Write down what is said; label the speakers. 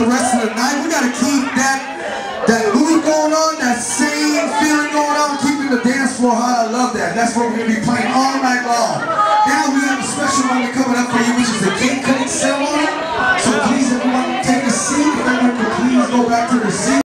Speaker 1: The rest of the night. We gotta keep that that mood going on, that same feeling going on, keeping the dance floor hot. I love that. That's what we're gonna be playing all night long. Now we have a special one coming up for you, which is the cake cutting ceremony.